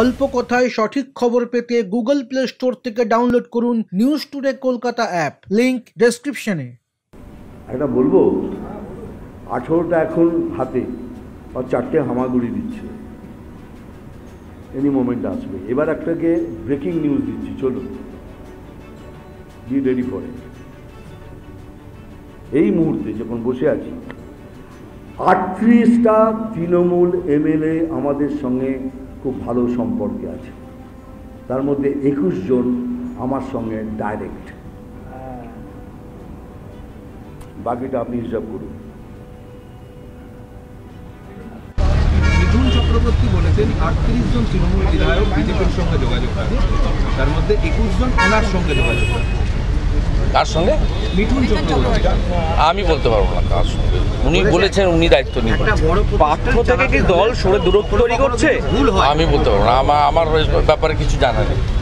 অল্প কথায় সঠিক খবর পেতে গুগল প্লে স্টোর থেকে ডাউনলোড করুন News Today Kolkata app. Link ডেসক্রিপশনে। একটা বলব, আঠেরোটা এখন হাতে, আর চারটে হামাগুড়ি দিচ্ছে। এনি মোমেন্ট আসবে। এবার একটাকে ব্রেকিং নিউজ দিচ্ছি, চলুন। বি রেডি ফর এই মুহূর্তে যখন বসে আছি, আটত্রিশটা তৃণমূল এমএলএ আমাদের সঙ্গে খুব ভালো সম্পর্কে আছে। তার মধ্যে একুশ জন আমার সঙ্গে ডাইরেক্ট বাকিটা আপনি হিসাব করুন। মিথুন চক্রবর্তী বলেছেন আটত্রিশ জন তৃণমূল বিধায়ক বিজেপির সঙ্গে যোগাযোগ তার মধ্যে একুশ জন ওনার সঙ্গে যোগাযোগ রাখছে কার সঙ্গে? আমি বলতে পারব না কার সঙ্গে উনি বলেছেন উনি দায়িত্ব নিবেন পাঠ্য থেকে কি দল সরে দূরত্ব তৈরি করছে ভুল আমি বলতে পারব না আমার আমার ব্যাপারে কিছু জানা নেই